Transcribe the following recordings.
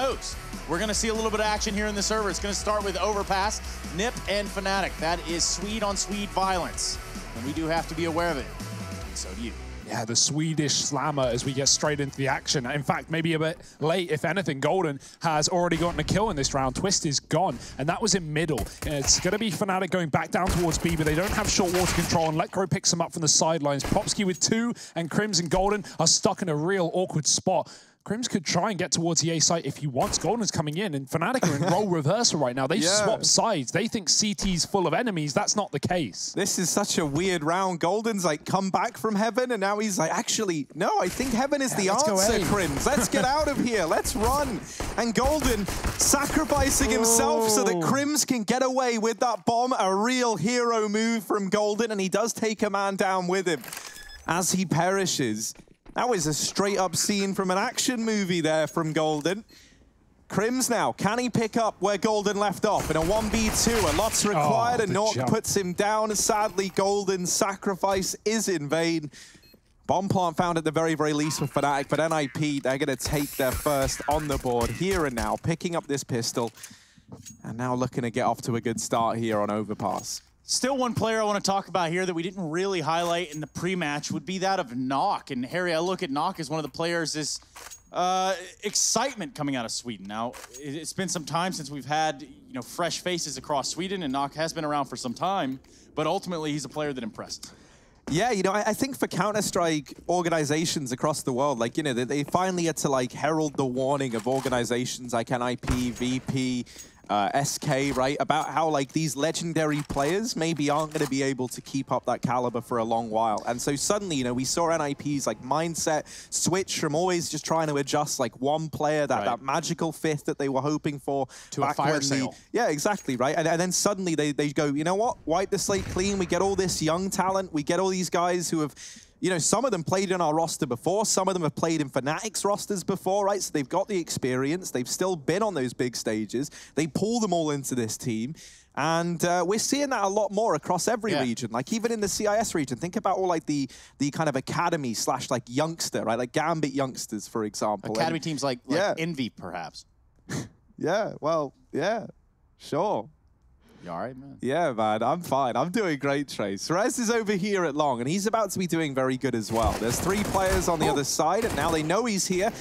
knows? We're going to see a little bit of action here in the server. It's going to start with Overpass, Nip, and Fnatic. That is Swede-on-Swede violence, and we do have to be aware of it, and so do you. Yeah, the Swedish slammer as we get straight into the action. In fact, maybe a bit late, if anything. Golden has already gotten a kill in this round. Twist is gone, and that was in middle. It's going to be Fnatic going back down towards B, but they don't have short water control, and Lekr0 picks them up from the sidelines. Plopski with two, and Crimson Golden are stuck in a real awkward spot. KRIMZ could try and get towards the A site if he wants. Golden's coming in, and Fnatic are in role reversal right now. They Yeah. swap sides. They think CT's full of enemies. That's not the case. This is such a weird round. Golden's like come back from heaven, and now he's like, actually, no, I think heaven is Yeah, the answer, KRIMZ. Let's get out of here. Let's run. And Golden sacrificing himself so that Oh. KRIMZ can get away with that bomb. A real hero move from Golden, and he does take a man down with him as he perishes. That was a straight up scene from an action movie there from Golden. KRIMZ now, can he pick up where Golden left off in a 1v2? A lot's oh, required Oh, and nawwk puts him down. Sadly, Golden's sacrifice is in vain. Bomb plant found at the very, very least for Fnatic, but NIP, they're going to take their first on the board here and now, picking up this pistol, and now looking to get off to a good start here on Overpass. Still one player I want to talk about here that we didn't really highlight in the pre-match would be that of nawwk. And Harry, I look at nawwk as one of the players is uh, excitement coming out of Sweden. Now, it- it's been some time since we've had you know fresh faces across Sweden, and nawwk has been around for some time. But ultimately, he's a player that impressed. Yeah, you know, I, I think for Counter-Strike organizations across the world, like, you know, they, they finally had to, like, herald the warning of organizations like NIP, VP, uh, SK, right? About how, like, these legendary players maybe aren't going to be able to keep up that caliber for a long while. And so suddenly, you know, we saw NIP's, like, mindset switch from always just trying to adjust, like, one player, that, Right. that magical fifth that they were hoping for. To a fire when the- sale. yeah, exactly, right? And, and then suddenly they, they go, you know what? Wipe the slate clean. We get all this young talent. We get all these guys who have, you know, some of them played in our roster before. Some of them have played in Fnatic's rosters before, right? So they've got the experience. They've still been on those big stages. They pull them all into this team. And uh, we're seeing that a lot more across every Yeah. region. Like even in the CIS region, think about all like the the kind of academy slash like youngster, right? Like Gambit youngsters, for example. Academy And- teams like, like Yeah. Envy, perhaps. Yeah, well, yeah, sure. You all right, man? Yeah, man, I'm fine. I'm doing great, Trace. Rez is over here at Long, and he's about to be doing very good as well. There's three players on the other side, and now they know he's here.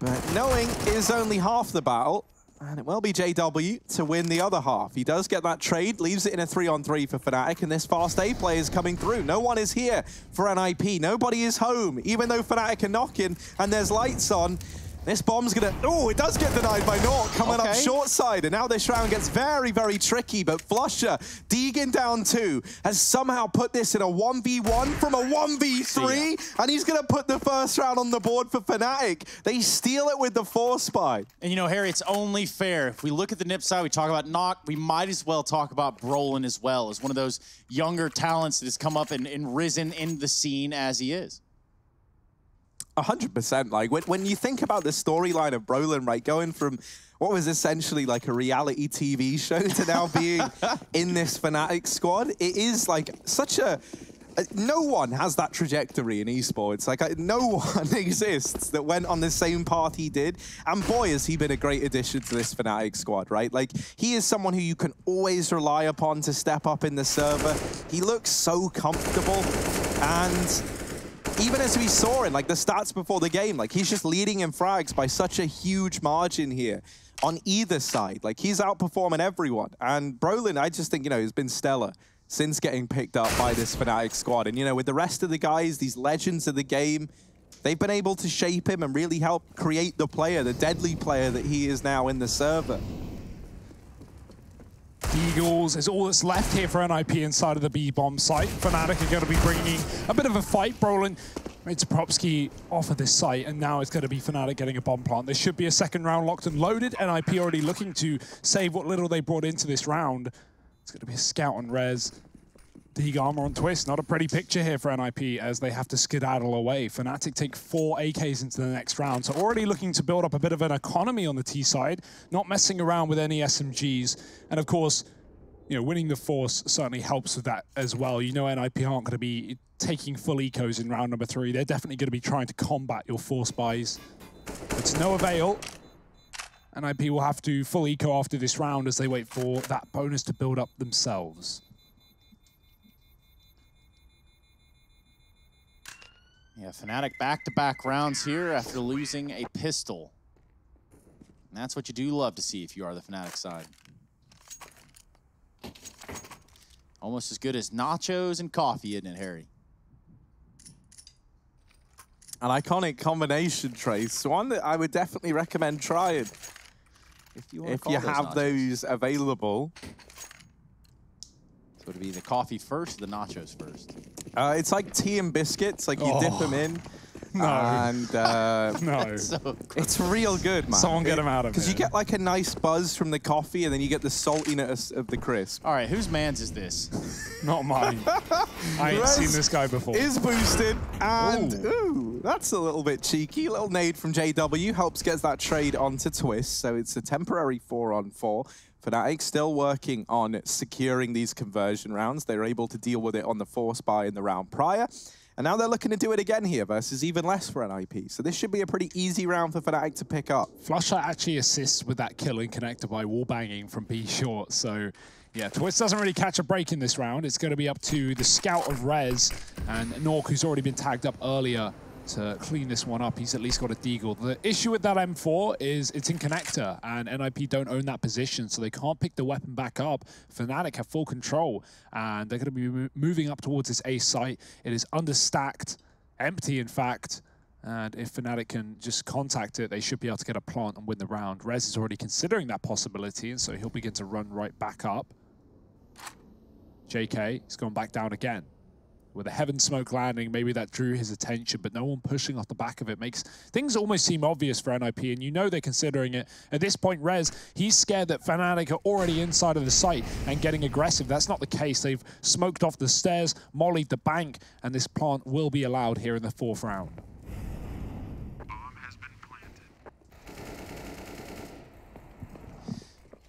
But knowing is only half the battle, and it will be JW to win the other half. He does get that trade, leaves it in a three-on-three for Fnatic, and this fast A play is coming through. No one is here for NIP. Nobody is home, even though Fnatic are knocking, and there's lights on. This bomb's gonna, oh, it does get denied by nawwk, coming up short side, and now this round gets very, very tricky, but flusha, Deegan down two, has somehow put this in a 1v1 from a 1v3, and he's gonna put the first round on the board for Fnatic. They steal it with the force spy. And you know, Harry, it's only fair. If we look at the Nip side, we talk about Knock, we might as well talk about Brollan as well as one of those younger talents that has come up and, and risen in the scene as he is. A hundred percent. Like when, when you think about the storyline of Brollan, right, going from what was essentially like a reality TV show to now being in this Fnatic squad, it is like such a. uh, No one has that trajectory in esports. Like no one exists that went on the same path he did. And boy, has he been a great addition to this Fnatic squad, right? Like he is someone who you can always rely upon to step up in the server. He looks so comfortable, and even as we saw in like the stats before the game, like he's just leading in frags by such a huge margin here on either side. Like he's outperforming everyone. And Brollan, I just think, you know, has been stellar since getting picked up by this Fnatic squad. And, you know, with the rest of the guys, these legends of the game, they've been able to shape him and really help create the player, the deadly player that he is now in the server. Eagles is all that's left here for NIP inside of the B-bomb site. Fnatic are going to be bringing a bit of a fight. Brollan made Zapropsky off of this site, and now it's going to be Fnatic getting a bomb plant. There should be a second round locked and loaded. NIP already looking to save what little they brought into this round. It's going to be a scout on Rez. Deeg armor on Twist. Not a pretty picture here for NIP as they have to skedaddle away. Fnatic take four AKs into the next round. So already looking to build up a bit of an economy on the T side, not messing around with any SMGs. And of course, you know, winning the Force certainly helps with that as well. You know NIP aren't going to be taking full ecos in round number three. They're definitely going to be trying to combat your Force buys. It's no avail. NIP will have to full eco after this round as they wait for that bonus to build up themselves. Yeah, Fnatic back-to-back rounds here after losing a pistol. And that's what you do love to see if you are the Fnatic side. Almost as good as nachos and coffee, isn't it, Harry? An iconic combination, Trace. One that I would definitely recommend trying If you, if you those have nachos. those available. So it'd be the coffee first, or the nachos first. Uh, it's like tea and biscuits. Like you dip Oh. them in, No. and uh, No. So it's real good, man. Someone get 'em out of here. Because you get like a nice buzz from the coffee, and then you get the saltiness of the crisp. All right, whose man's is this? Not mine. I ain't Rez seen this guy before. Is boosted, and Ooh. ooh. that's a little bit cheeky. Little nade from JW helps get that trade onto Twist, so it's a temporary four on four. Fnatic still working on securing these conversion rounds. They were able to deal with it on the force buy in the round prior. And now they're looking to do it again here versus even less for NIP. So this should be a pretty easy round for Fnatic to pick up. flusha actually assists with that kill killing connector by wall banging from B short. So yeah, Twist doesn't really catch a break in this round. It's going to be up to the scout of Rez and nawwk, who's already been tagged up earlier to clean this one up. He's at least got a deagle. The issue with that M4 is it's in connector and NIP don't own that position, so they can't pick the weapon back up. Fnatic have full control and they're going to be mo- moving up towards this A site. It is understacked, empty in fact. And if Fnatic can just contact it, they should be able to get a plant and win the round. Rez is already considering that possibility, and so he'll begin to run right back up. JK, he's gone back down again. With a heaven smoke landing, maybe that drew his attention, but no one pushing off the back of it makes things almost seem obvious for NIP, and you know they're considering it. At this point, Rez, he's scared that Fnatic are already inside of the site and getting aggressive. That's not the case. They've smoked off the stairs, mollied the bank, and this plant will be allowed here in the fourth round.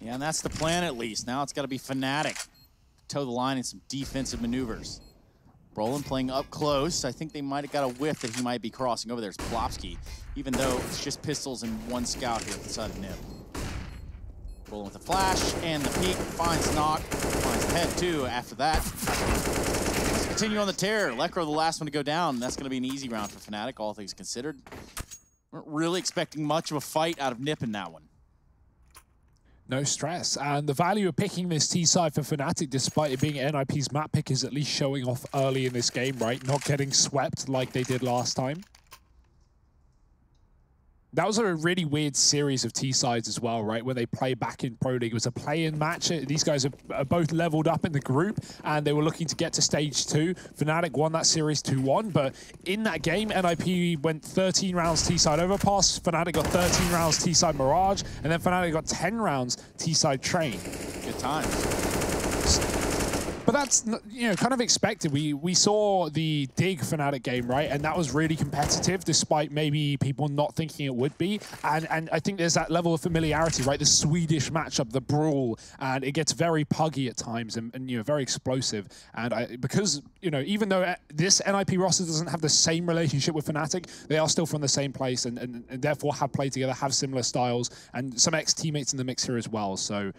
Yeah, and that's the plan at least. Now it's got to be Fnatic. Toe the line in some defensive maneuvers. Brollan playing up close. I think they might have got a whiff that he might be crossing over there. It's Plopski, even though it's just pistols and one scout here at the side of Nip. Brollan with the flash and the peek. Finds nawwk. Finds the head too after that. Let's continue on the tear. Lekr0 the last one to go down. That's going to be an easy round for Fnatic, all things considered. Weren't really expecting much of a fight out of Nip in that one. No stress. And the value of picking this T side for Fnatic, despite it being NIP's map pick, is at least showing off early in this game, right? Not getting swept like they did last time. That was a really weird series of T sides as well, right? When they play back in Pro League, it was a play-in match. These guys are, are both leveled up in the group, and they were looking to get to stage two. Fnatic won that series 2-1, but in that game, NIP went 13 rounds T side overpass. Fnatic got 13 rounds T side Mirage, and then Fnatic got 10 rounds T side Train. Good times. But that's you know kind of expected. We we saw the Dig Fnatic game right, and that was really competitive, despite maybe people not thinking it would be. And and I think there's that level of familiarity, right? The Swedish matchup, the brawl, and it gets very puggy at times, and, and you know very explosive. And I, because you know even though uh, this NIP roster doesn't have the same relationship with Fnatic, they are still from the same place, and, and, and therefore have played together, have similar styles, and some ex teammates in the mix here as well. So.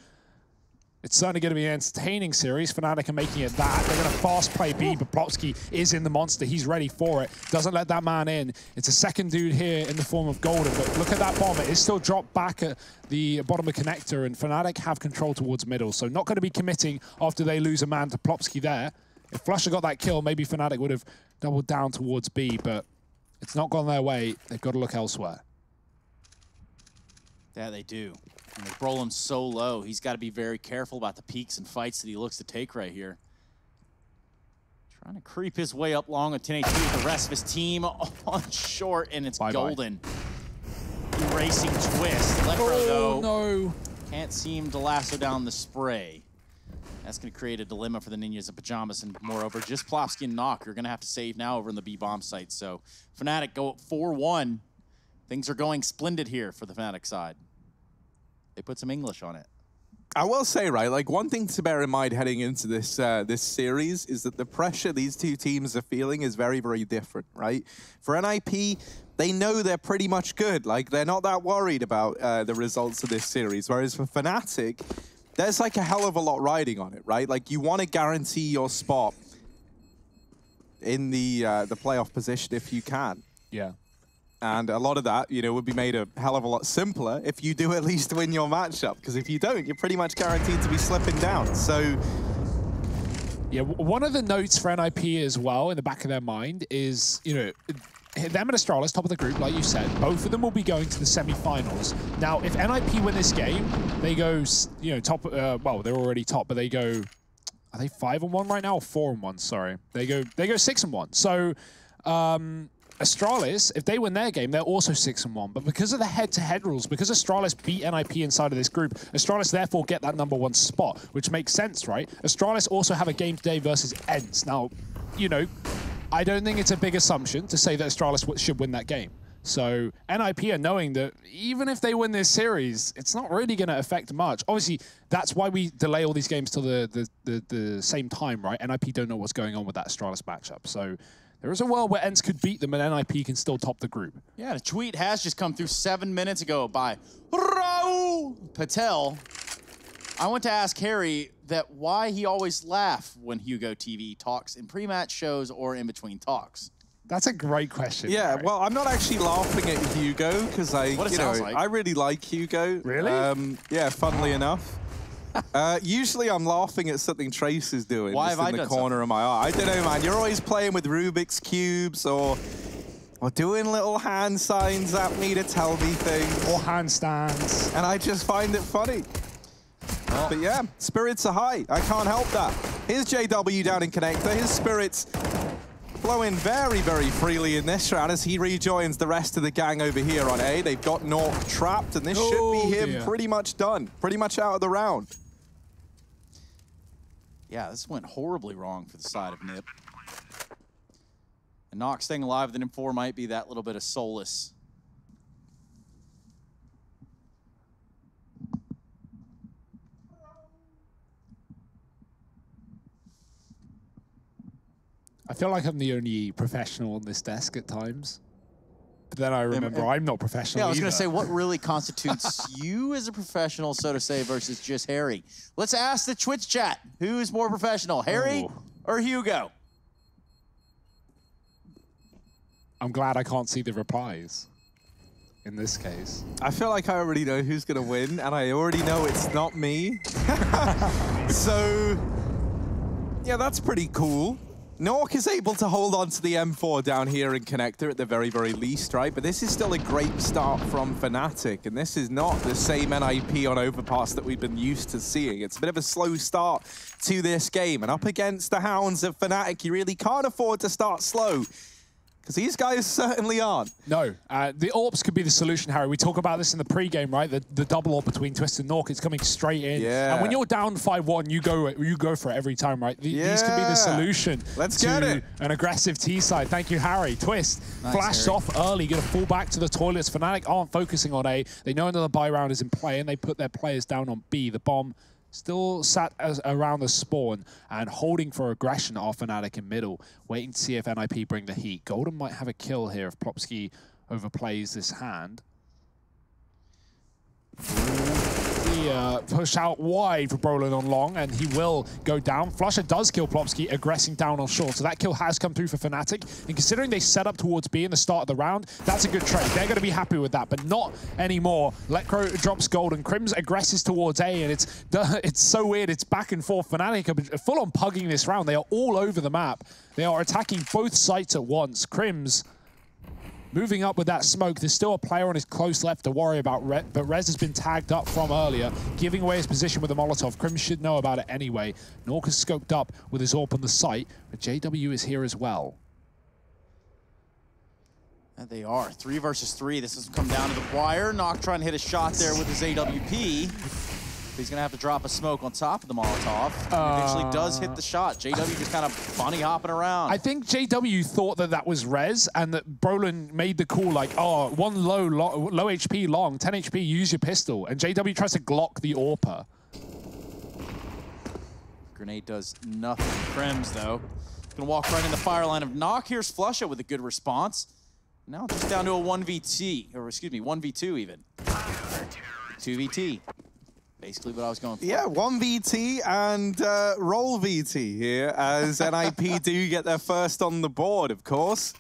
It's certainly going to be an entertaining series. Fnatic are making it that. They're going to fast play B, but Plopski is in the monster. He's ready for it. Doesn't let that man in. It's a second dude here in the form of Golden, but look at that bomb. It is still dropped back at the bottom of connector, and Fnatic have control towards middle. So not going to be committing after they lose a man to Plopski there. If flusha got that kill, maybe Fnatic would have doubled down towards B, but it's not gone their way. They've got to look elsewhere. Yeah, they do. And with Brollan so low, he's got to be very careful about the peaks and fights that he looks to take right here. Trying to creep his way up long with 10 HP with the rest of his team on short, and it's Bye-bye. Golden. Erasing Twist. Lekro, oh, though, Oh, no. can't seem to lasso down the spray. That's going to create a dilemma for the Ninjas of Pajamas, and moreover, just Plopski and nawwk are going to have to save now over in the B-bomb site. So Fnatic go up 4-1. Things are going splendid here for the Fnatic side. They put some English on it. I will say, right, like one thing to bear in mind heading into this uh, this series is that the pressure these two teams are feeling is very, very different, right? For NIP, they know they're pretty much good. Like they're not that worried about uh, the results of this series. Whereas for Fnatic, there's like a hell of a lot riding on it, right? Like you want to guarantee your spot in the uh, the playoff position if you can. Yeah. And a lot of that, you know, would be made a hell of a lot simpler if you do at least win your matchup. Because if you don't, you're pretty much guaranteed to be slipping down. So Yeah, one of the notes for NIP as well in the back of their mind is, you know, them and Astralis, top of the group, like you said, both of them will be going to the semi-finals. Now, if NIP win this game, they go, you know, top. Uh, well, they're already top, but they go. Are they five and one right now, or four and one? Sorry, they go. They go six and one. So, um, Astralis, if they win their game, they're also six and one. But because of the head-to-head rules, because Astralis beat NIP inside of this group, Astralis therefore get that number one spot, which makes sense, right? Astralis also have a game today versus ENCE. Now, you know, I don't think it's a big assumption to say that Astralis should win that game. So NIP are knowing that even if they win this series, it's not really going to affect much. Obviously, that's why we delay all these games till the, the, the, the same time, right? NIP don't know what's going on with that Astralis matchup. So there is a world where ENCE could beat them and NIP can still top the group. Yeah, and a tweet has just come through seven minutes ago by Raul Patel. I want to ask Harry that why he always laugh when Hugo TV talks in pre-match shows or in between talks. That's a great question. yeah, Harry. well, I'm not actually laughing at Hugo because I, you know, like. I really like Hugo. Really? Um, yeah, funnily enough. Uh, usually I'm laughing at something Trace is doing Why just have in I the done corner of my eye. I don't know, man. You're always playing with Rubik's cubes or or doing little hand signs at me to tell me things. or handstands. and I just find it funny. But yeah, spirits are high. I can't help that. Here's JW down in connector. His spirits flowing very, very freely in this round as he rejoins the rest of the gang over here on A. They've got North trapped, and this Oh, should be oh, him dear. pretty much done, pretty much out of the round. Yeah, this went horribly wrong for the side of Nip. And nawwk staying alive with an M4 might be that little bit of solace. I feel like I'm the only professional on this desk at times. But then I remember and- I'm not professional. Yeah, I was going to say, what really constitutes you as a professional, so to say, versus just Harry? Let's ask the Twitch chat who's more professional, Harry Oh. or Hugo? I'm glad I can't see the replies in this case. I feel like I already know who's going to win, and I already know it's not me. so, yeah, that's pretty cool. Nork is able to hold on to the M4 down here in Connector at the very, very least, right? But this is still a great start from Fnatic, and this is not the same NIP on Overpass that we've been used to seeing. It's a bit of a slow start to this game, and up against the Hounds of Fnatic, you really can't afford to start slow, because these guys certainly aren't. No, uh, the AWPs could be the solution, Harry. We talk about this in the pre-game, right? The, the double AWP between Twist and nawwk, it's coming straight in. Yeah. And when you're down 5-1, you go you go for it every time, right? The- These could be the solution Let's get it. an aggressive T-side. Thank you, Harry. Twist, Nice, flashed Harry. off early, going to fall back to the toilets. Fnatic aren't focusing on A. They know another buy round is in play, and they put their players down on B. The bomb still sat as, around the spawn and holding for aggression are Fnatic in middle, waiting to see if NIP bring the heat. Golden might have a kill here if Plopski overplays this hand. Uh, push out wide for Brollan on long, and he will go down. flusha does kill Plopski, aggressing down on short, so that kill has come through for Fnatic. And considering they set up towards B in the start of the round, that's a good trade. They're going to be happy with that, but not anymore. Lekr0 drops gold, and KRIMZ aggresses towards A, and it's it's so weird. It's back and forth. Fnatic are full on pugging this round. They are all over the map. They are attacking both sites at once. KRIMZ Moving up with that smoke, there's still a player on his close left to worry about, Re but Rez has been tagged up from earlier, giving away his position with the Molotov. KRIMZ should know about it anyway. nawwk is scoped up with his AWP on the site, but JW is here as well. And they are. Three versus three. This has come down to the wire. nawwk trying to hit a shot there with his AWP. He's going to have to drop a smoke on top of the Molotov. Eventually uh. does hit the shot. JW just kind of bunny hopping around. I think JW thought that that was Rez and that Brollan made the call like, oh, one low, low, low HP long, 10 HP, use your pistol. And JW tries to Glock the Orpa. Grenade does nothing. KRIMZ, though, gonna walk right in the fire line of nawwk. Here's Flusha with a good response. Now just down to a 1v2, or excuse me, 1v2 even. 2v2. Basically what I was going for. Yeah, 1VT and uh, roll VT here as NIP do get their first on the board, of course.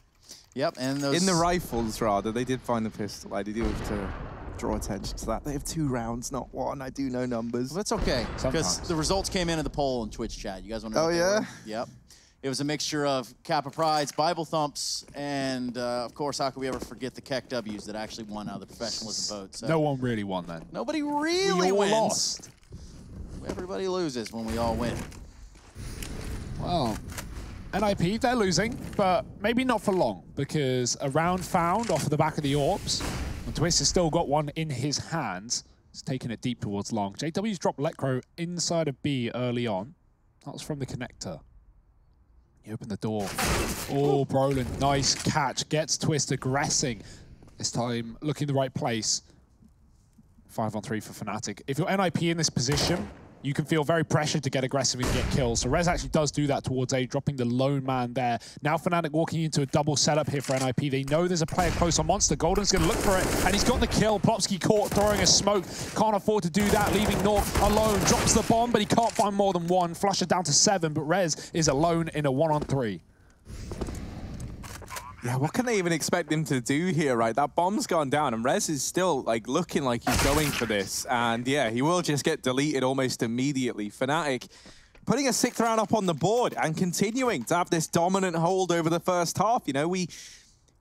Yep, and those... In the rifles, rather. They did find the pistol. I did have to draw attention to that. They have two rounds, not one. I do know numbers. Well, that's okay, because the results came in in the poll in Twitch chat. You guys want to know Oh, yeah? were? Yep. It was a mixture of Kappa Prides, Bible Thumps, and uh, of course, how could we ever forget the KEKW's that actually won out of the professionalism vote? So No one really won then. nobody really we wins. lost. Everybody loses when we all win. Well, NIP, they're losing, but maybe not for long because a round found off of the back of the orbs. And Twist has still got one in his hands. He's taking it deep towards long. JW's dropped Lekr0 inside of B early on. That was from the connector. He opened the door. Oh, Brollan, nice catch. Gets Twist aggressing. This time looking the right place. Five on three for Fnatic. If you're NIP in this position, you can feel very pressured to get aggressive and get kills. So Rez actually does do that towards A, dropping the lone man there. Now Fnatic walking into a double setup here for NIP. They know there's a player close on Monster. Golden's going to look for it, and he's got the kill. Plopski caught throwing a smoke. Can't afford to do that, leaving North alone. Drops the bomb, but he can't find more than one. flusha down to seven, but Rez is alone in a one-on-three. Yeah, what can they even expect him to do here, right? That bomb's gone down, and Rez is still like looking like he's going for this. And yeah, he will just get deleted almost immediately. Fnatic putting a sixth round up on the board and continuing to have this dominant hold over the first half. You know, we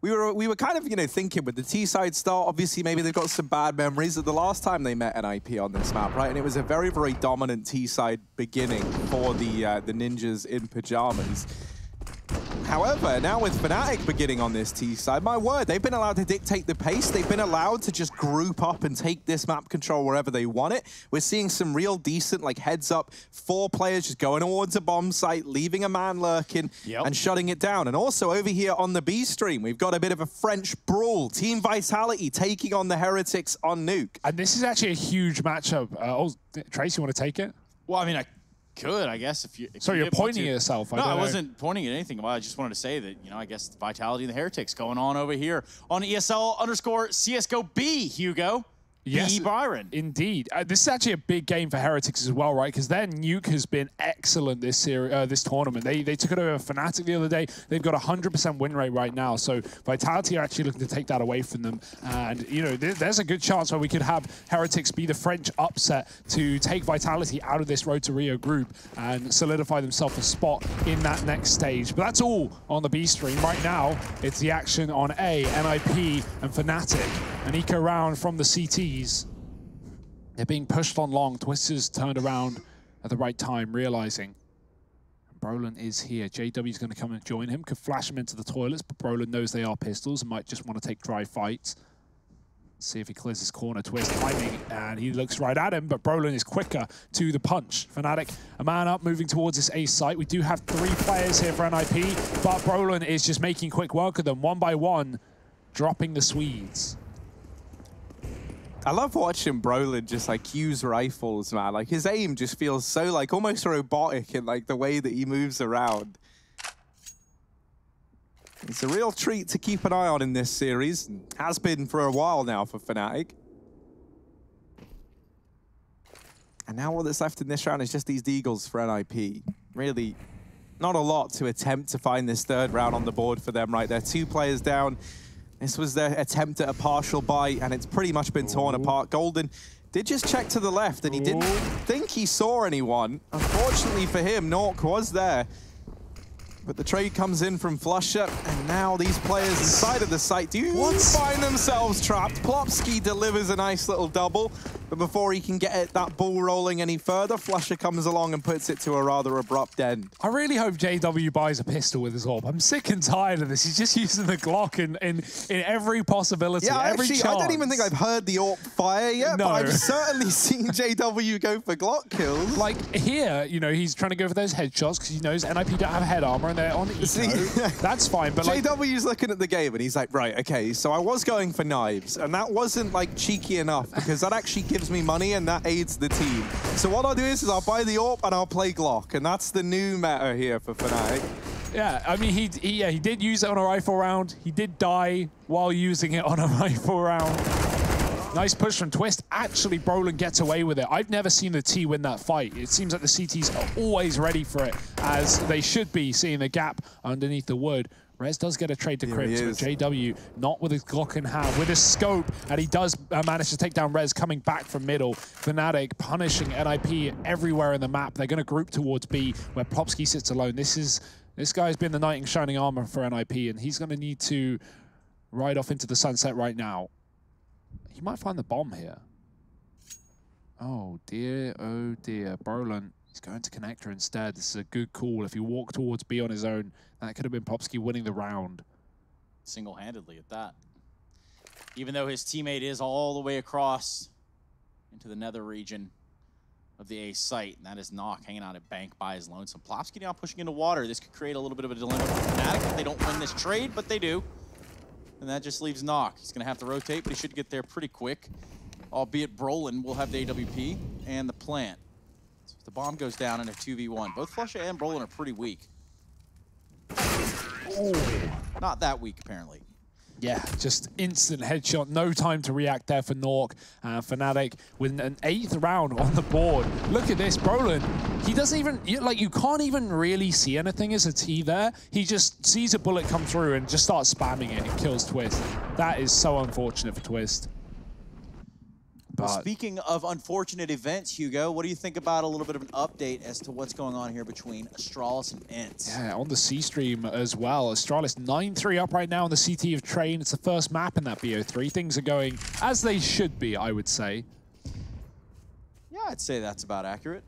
we were we were kind of you know thinking with the T side start. Obviously, maybe they've got some bad memories of the last time they met NIP on this map, right? And it was a very very dominant T side beginning for the uh, the ninjas in pajamas. However, now with Fnatic beginning on this T side, my word, they've been allowed to dictate the pace. They've been allowed to just group up and take this map control wherever they want it. We're seeing some real decent, like, heads up, four players just going towards a bomb site, leaving a man lurking Yep. and shutting it down. And also over here on the B stream, we've got a bit of a French brawl. Team Vitality taking on the Heretics on Nuke. And this is actually a huge matchup. Uh, oh, Trace, you want to take it? Well, I mean, I could, I guess, if you. If Sorry, you you're pointing at yourself. I no, I wasn't pointing at anything. Well, I just wanted to say that, you know, I guess the Vitality and the Heretics going on over here on ESL underscore CSGO B, Hugo. Yes, B. Byron. Indeed, uh, this is actually a big game for Heretics as well, right? Because their nuke has been excellent this series, uh, this tournament. They they took it over Fnatic the other day. They've got a hundred percent win rate right now. So Vitality are actually looking to take that away from them. And you know, th- there's a good chance where we could have Heretics be the French upset to take Vitality out of this Road to Rio group and solidify themselves a spot in that next stage. But that's all on the B stream right now. It's the action on A, NIP, and Fnatic. And Eco round from the CTs. They're being pushed on long. Twisters turned around at the right time, realizing Brollan is here. JW's going to come and join him. Could flash him into the toilets, but Brollan knows they are pistols and might just want to take dry fights. See if he clears his corner. Twist timing, and he looks right at him, but Brollan is quicker to the punch. Fnatic, a man up, moving towards this ace site. We do have three players here for NIP, but Brollan is just making quick work of them, one by one, dropping the Swedes. I love watching Brollan just like use rifles, man. Like his aim just feels so like almost robotic in like the way that he moves around. It's a real treat to keep an eye on in this series. Has been for a while now for Fnatic. And now all that's left in this round is just these Deagles for NIP. Really not a lot to attempt to find this third round on the board for them right there. Two players down. This was their attempt at a partial buy, and it's pretty much been torn apart. Golden did just check to the left, and he didn't think he saw anyone. Unfortunately for him, nawwk was there. But the trade comes in from flusha, and now these players inside of the site do find themselves trapped. Plopski delivers a nice little double, but before he can get it, that ball rolling any further, flusha comes along and puts it to a rather abrupt end. I really hope JW buys a pistol with his orb. I'm sick and tired of this. He's just using the Glock in, in, in every possibility, Yeah, every actually, chance. I don't even think I've heard the orb fire yet, No. but I've certainly seen JW go for Glock kills. Like here, you know, he's trying to go for those headshots because he knows NIP don't have head armor and they're on eco. See? That's fine, but like, JW's looking at the game and he's like, right, okay, so I was going for knives, and that wasn't like cheeky enough because that actually gives me money and that aids the team. So what I'll do is, is I'll buy the AWP and I'll play Glock, and that's the new meta here for Fnatic. Yeah, I mean, he, he yeah he did use it on a rifle round. He did die while using it on a rifle round. Nice push from Twist. Actually, Brollan gets away with it. I've never seen the T win that fight. It seems like the CTs are always ready for it, as they should be, seeing the gap underneath the wood. Rez does get a trade to he but. JW not with his Glock in hand, with his scope, and he does uh, manage to take down Rez coming back from middle. Fnatic punishing NIP everywhere in the map. They're going to group towards B, where Plopski sits alone. This is this guy's been the knight in shining armor for NIP, and he's going to need to ride off into the sunset right now. He might find the bomb here. Oh dear, oh dear. Brollan, he's going to connector instead. This is a good call. If he walked towards B on his own, that could have been Plopski winning the round. single-handedly at that. Even though his teammate is all the way across into the nether region of the A site, and that is nawwk hanging out at bank by his lonesome. Plopski now pushing into water. This could create a little bit of a dilemma for Fnatic if they don't win this trade, but they do. And that just leaves nawwk. He's going to have to rotate, but he should get there pretty quick. Albeit Brollan will have the AWP and the plant. So if the bomb goes down in a 2v1, both Flusha and Brolin are pretty weak. Not that weak, apparently. Yeah, just instant headshot. No time to react there for nawwk. Uh, Fnatic with an eighth round on the board. Look at this, Brollan. He doesn't even, like, you can't even really see anything as a T there. He just sees a bullet come through and just starts spamming it and kills Twist. That is so unfortunate for Twist. Well, speaking of unfortunate events, Hugo, what do you think about a little bit of an update as to what's going on here between Astralis and ENCE? yeah, on the C stream as well. Astralis 9-3 up right now on the CT of Train. It's the first map in that BO3. Things are going as they should be, I would say. Yeah, I'd say that's about accurate.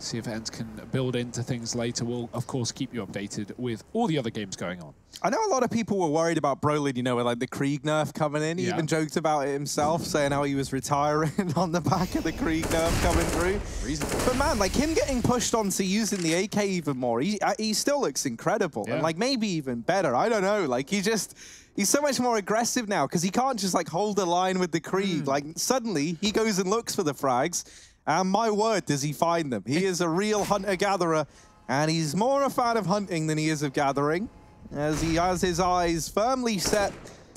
See if ENCE can build into things later. We'll, of course, keep you updated with all the other games going on. I know a lot of people were worried about Brollan, you know, with like the Krieg nerf coming in. He Yeah. even joked about it himself, saying how he was retiring on the back of the Krieg nerf coming through. Reasonable. But man, like him getting pushed onto using the AK even more, he, uh, he still looks incredible. Yeah. And like maybe even better. I don't know. Like he just, he's so much more aggressive now because he can't just like hold a line with the Krieg. Like suddenly he goes and looks for the frags. And my word, does he find them? He is a real hunter-gatherer. And he's more a fan of hunting than he is of gathering. As he has his eyes firmly set.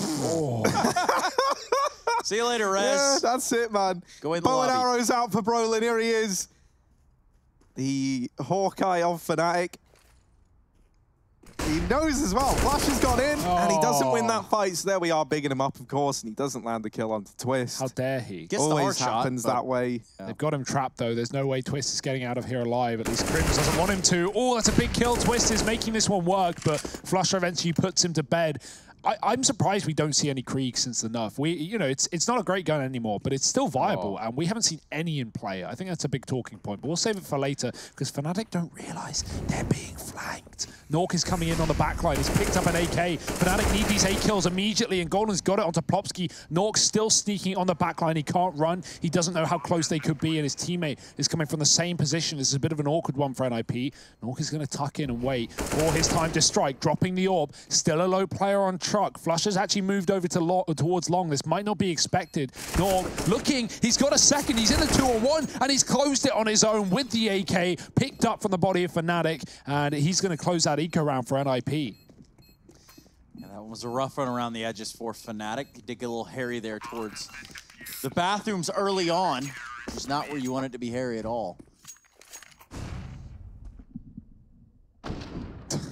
See you later, Rez. Yeah, that's it, man. Go in the Bow and arrows out for Brollan. Here he is. The Hawkeye of Fnatic. He knows as well. Flash has gone in, and he doesn't win Oh. that fight. So there we are, bigging him up, of course, and he doesn't land the kill onto Twist. How dare he? Gets Always shot, happens but- that way. They've got him trapped, though. There's no way Twist is getting out of here alive. At least KRIMZ doesn't want him to. Oh, that's a big kill. Twist is making this one work, but flusha eventually puts him to bed. I, I'm surprised we don't see any Krieg since the nerf. We, you know, it's it's not a great gun anymore, but it's still viable, oh. and we haven't seen any in play. I think that's a big talking point, but we'll save it for later because Fnatic don't realize they're being flanked. nawwk is coming in on the backline. He's picked up an AK. Fnatic need these eight kills immediately, and Golden's got it onto Plopski. nawwk's still sneaking on the backline. He can't run. He doesn't know how close they could be, and his teammate is coming from the same position. This is a bit of an awkward one for NIP. nawwk is going to tuck in and wait for his time to strike, dropping the orb. Still a low player on truck. Flush has actually moved over to lo towards long. This might not be expected. nawwk looking. He's got a second. He's in the two on one, and he's closed it on his own with the AK, picked up from the body of Fnatic, and he's going to close that eco round for NIP. Yeah, that one was a rough run around the edges for Fnatic. He did get a little hairy there towards the bathrooms early on. It's not where you want it to be hairy at all.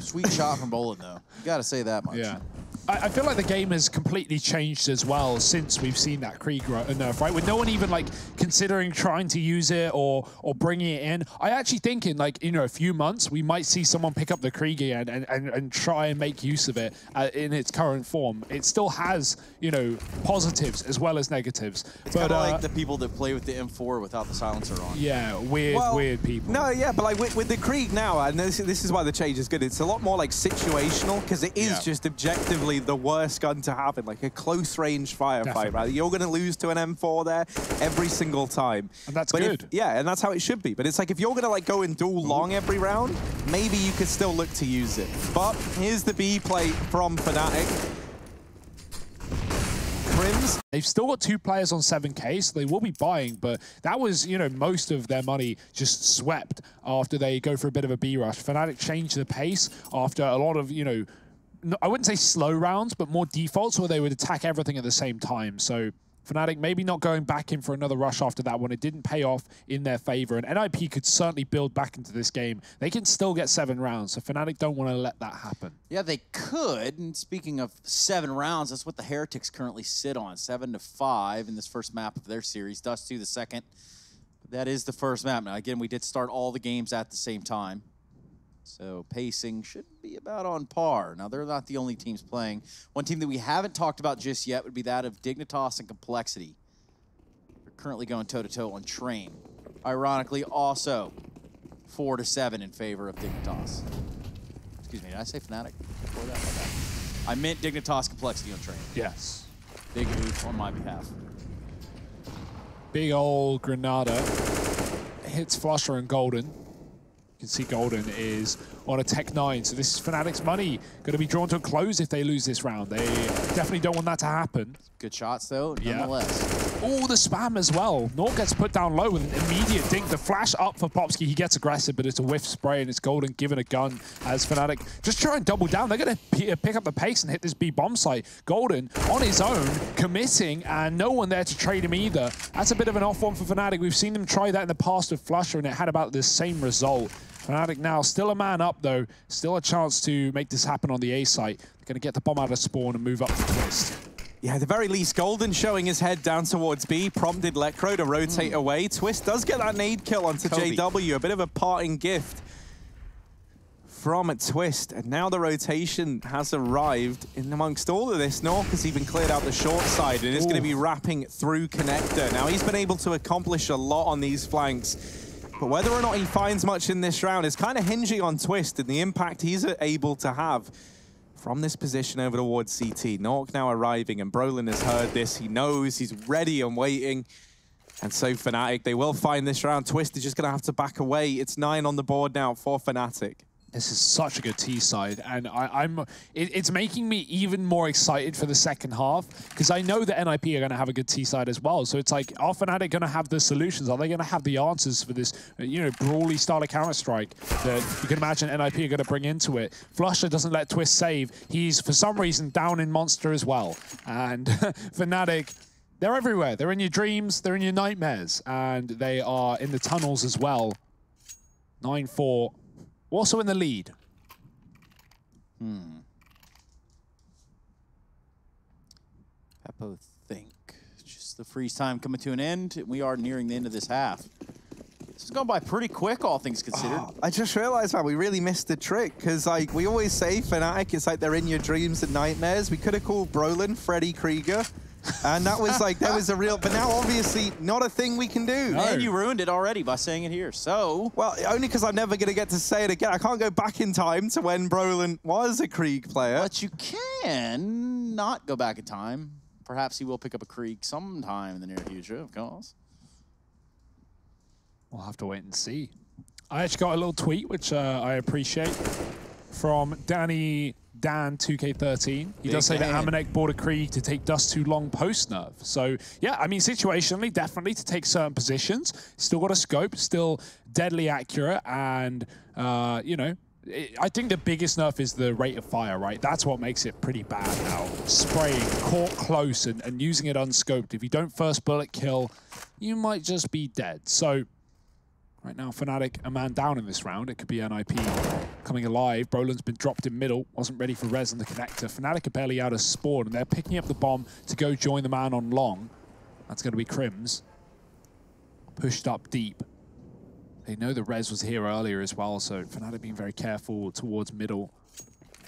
Sweet shot from Brollan, though. You got to say that much. Yeah. I, I feel like the game has completely changed as well since we've seen that Krieg ro- nerf, right? With no one even like considering trying to use it or or bringing it in. I actually think in like you know a few months we might see someone pick up the Krieg again and, and, and try and make use of it uh, in its current form. It still has you know positives as well as negatives. It's but kind of uh, like the people that play with the M4 without the silencer on. yeah, weird Well, weird people. No, yeah, but like with, with the Krieg now, and this, this is why the change is good. It's a lot more like situational because it is Yeah. just objectively the worst gun to have in like a close range firefight. Definitely. Right, you're going to lose to an M4 there every single time, And that's But if- good. yeah, and that's how it should be. But it's like if you're going to like go and duel long every round, maybe you could still look to use it. But here's the B play from Fnatic. KRIMZ. They've still got two players on 7k, so they will be buying, but that was, you know, most of their money just swept after they go for a bit of a B rush. Fnatic changed the pace after a lot of, you know, I wouldn't say slow rounds, but more defaults where they would attack everything at the same time. So Fnatic maybe not going back in for another rush after that one. It didn't pay off in their favor, and NIP could certainly build back into this game. They can still get seven rounds, so Fnatic don't want to let that happen. Yeah, they could. And speaking of seven rounds, that's what the Heretics currently sit on. Seven to five in this first map of their series. Dust 2 the second. That is the first map. Now, again, we did start all the games at the same time. So pacing should be about on par. Now, they're not the only teams playing. One team that we haven't talked about just yet would be that of Dignitas and Complexity. They're currently going toe-to-toe -to -toe on Train. Ironically, also 4 to seven in favor of Dignitas. Excuse me, did I say Fnatic before that? I meant Dignitas Complexity on Train. Yes. Big move on my behalf. Big old Granada hits flusha and Golden can see Golden is on a Tech 9, so this is Fnatic's money. Going to be drawn to a close if they lose this round. They definitely don't want that to happen. Good shots, though, nonetheless. Yeah. Oh, the spam as well. Nort gets put down low with an immediate dink. The flash up for Plopski. He gets aggressive, but it's a whiff spray, and it's Golden given a gun as Fnatic just try and double down. They're going to uh, pick up the pace and hit this B bomb site. Golden on his own, committing, and no one there to trade him either. That's a bit of an off one for Fnatic. We've seen them try that in the past with flusha, and it had about the same result. Fnatic now still a man up though, still a chance to make this happen on the A site. They're going to get the bomb out of spawn and move up the twist. Yeah, at the very least, Golden showing his head down towards B prompted Lekr0 to rotate mm. away. Twist does get that nade kill onto Kobe. JW, a bit of a parting gift from a Twist. And now the rotation has arrived in amongst all of this. nawwk has even cleared out the short side and is going to be wrapping through Connector. Now he's been able to accomplish a lot on these flanks. But whether or not he finds much in this round is kind of hinging on Twist and the impact he's able to have from this position over towards CT. nawwk now arriving, and Brollan has heard this. He knows, he's ready and waiting. And so Fnatic, they will find this round. Twist is just going to have to back away. It's nine on the board now for Fnatic. This is such a good T side, and I, am it, it's making me even more excited for the second half because I know that NIP are going to have a good T side as well. So it's like, are Fnatic going to have the solutions? Are they going to have the answers for this, you know, brawly style of Counter Strike that you can imagine NIP are going to bring into it? flusha doesn't let Twist save. He's for some reason down in Monster as well, and Fnatic. They're everywhere. They're in your dreams. They're in your nightmares, and they are in the tunnels as well. 9-4 also in the lead. Hmm. Pepo think. Just the freeze time coming to an end. We are nearing the end of this half. This has gone by pretty quick, all things considered. Oh, I just realized, man, we really missed the trick. Because, like, we always say Fnatic, it's like they're in your dreams and nightmares. We could have called Brollan Freddy Krueger. And that was like, that was a real, but now obviously not a thing we can do. No. And you ruined it already by saying it here, so. Well, only because I'm never going to get to say it again. I can't go back in time to when Brollan was a Krieg player. But you can not go back in time. Perhaps he will pick up a Krieg sometime in the near future, of course. We'll have to wait and see. I actually got a little tweet, which uh, I appreciate, from Danny Dan 2K13. He Big does say that Amanek bought a Krieg to take Dust too long post nerf. So yeah, I mean situationally, definitely to take certain positions. Still got a scope, still deadly accurate, and uh, you know. I think the biggest nerf is the rate of fire, right? That's what makes it pretty bad now. Spraying, caught close, and, and using it unscoped. If you don't first bullet kill, you might just be dead. So Right now, Fnatic a man down in this round. It could be NIP coming alive. Brollan's been dropped in middle, wasn't ready for res on the connector. Fnatic are barely out of spawn, and they're picking up the bomb to go join the man on long. That's going to be KRIMZ. Pushed up deep. They know the res was here earlier as well, so Fnatic being very careful towards middle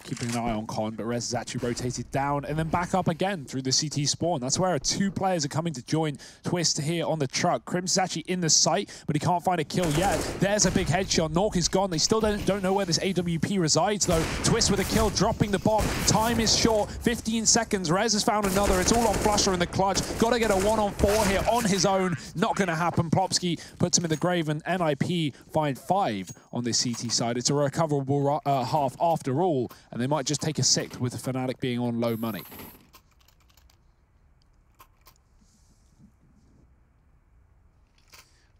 keeping an eye on Con, but Rez is actually rotated down and then back up again through the CT spawn. That's where two players are coming to join Twist here on the truck. KRIMZ is actually in the site, but he can't find a kill yet. There's a big headshot. nawwk is gone. They still don't, don't know where this AWP resides, though. Twist with a kill, dropping the bomb. Time is short. 15 seconds. Rez has found another. It's all on flusha in the clutch. Got to get a one-on-four here on his own. Not going to happen. Plopski puts him in the grave, and NIP find five on this CT side. It's a recoverable uh, half after all, and they might just take a sixth with Fnatic being on low money.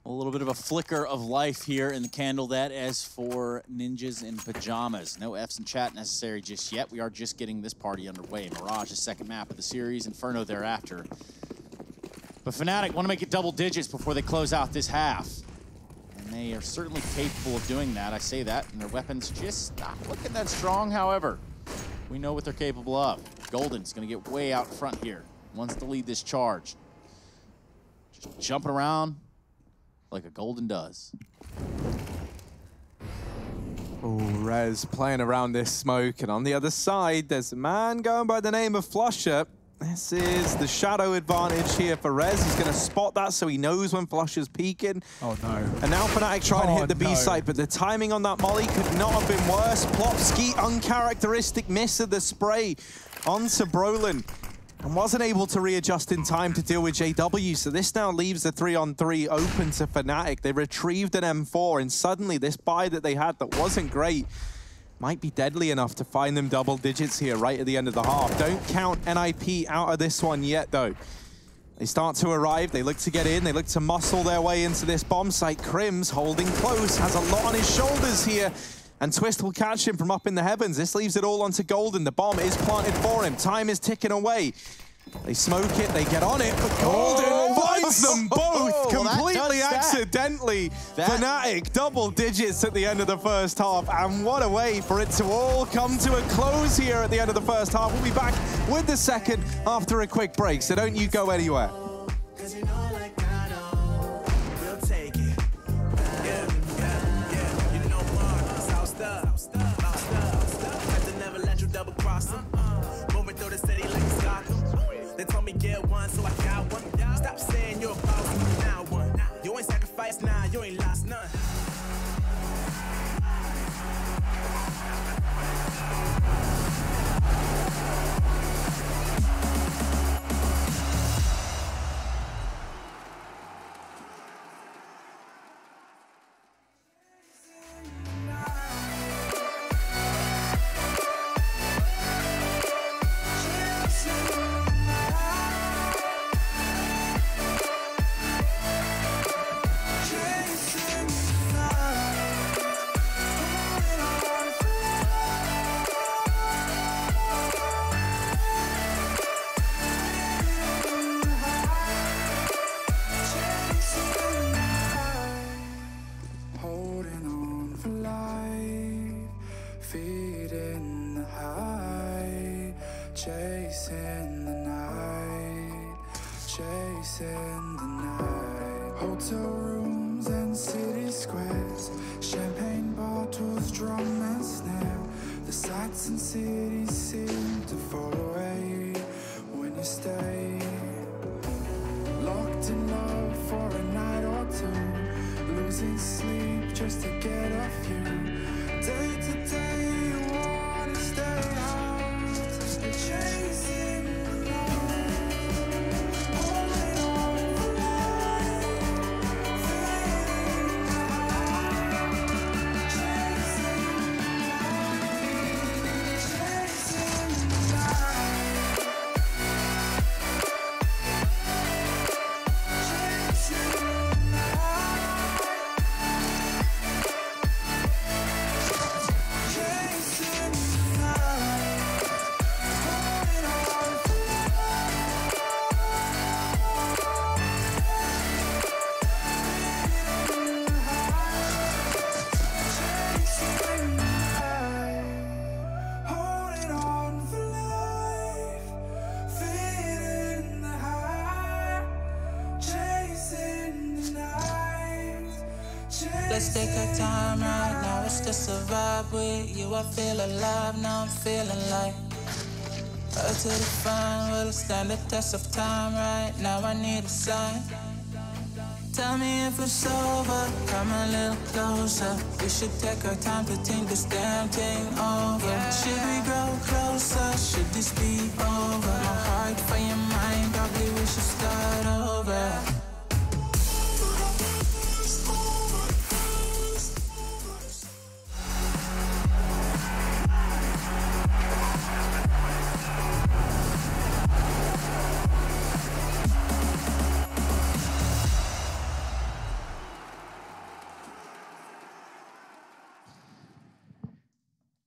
A little bit of a flicker of life here in the candle that as for ninjas in pajamas. No Fs in chat necessary just yet. We are just getting this party underway. Mirage, the second map of the series, Inferno thereafter. But Fnatic want to make it double digits before they close out this half. And they are certainly capable of doing that. I say that, and their weapons just not looking that strong, however. We know what they're capable of. Golden's going to get way out front here. Wants to lead this charge. Just jumping around like a Golden does. Oh, Rez playing around this smoke, and on the other side, there's a man going by the name of flusha. This is the shadow advantage here for Rez. He's going to spot that so he knows when Flush is peeking. Oh, no. And now Fnatic try and Oh, hit the B no. site, but the timing on that molly could not have been worse. Plopski, uncharacteristic miss of the spray onto Brollan. And wasn't able to readjust in time to deal with JW, so this now leaves the three-on-three open to Fnatic. They retrieved an M4, and suddenly this buy that they had that wasn't great might be deadly enough to find them double digits here right at the end of the half. Don't count NIP out of this one yet, though. They start to arrive, they look to get in, they look to muscle their way into this bomb site. KRIMZ holding close, has a lot on his shoulders here. And Twist will catch him from up in the heavens. This leaves it all onto Golden. The bomb is planted for him. Time is ticking away. They smoke it, they get on it, but Golden Oh, finds them oh, both oh, completely does that. accidentally. That- Fnatic double digits at the end of the first half, and what a way for it to all come to a close here at the end of the first half. We'll be back with the second after a quick break, so don't you go anywhere. Cause It's with you. I feel alive now. I'm feeling like hard to define. Will it stand the test of time right now? I need a sign. Tell me if it's over. Come a little closer. We should take our time to think this damn thing over. Should we grow closer? Should this be over? My heart for your mind. Probably we should start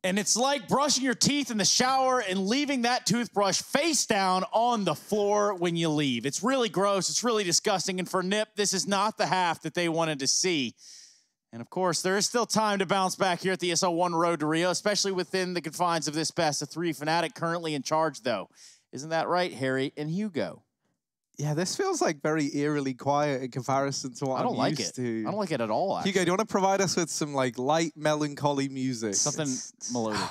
And it's like brushing your teeth in the shower and leaving that toothbrush face down on the floor when you leave. It's really gross. It's really disgusting. And for Nip, this is not the half that they wanted to see. And of course, there is still time to bounce back here at the ESL One Road to Rio, especially within the confines of this best of three. Fnatic currently in charge, though. Isn't that right, Harry and Hugo? Yeah, this feels like very eerily quiet in comparison to what I don't I'm like used it. to. I don't like it at all. Actually. Hugo, do you want to provide us with some like light melancholy music? Something melodic.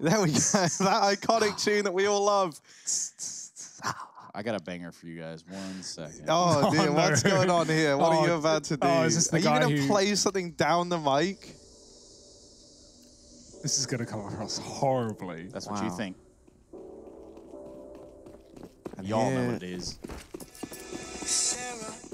There we go. that iconic tune that we all love. I got a banger for you guys. One second. Oh dear, no. what's going on here? What Oh, are you about to do? oh, is this the are you gonna who- play something down the mic? This is going to come across horribly. That's what you think. Y'all know what it is.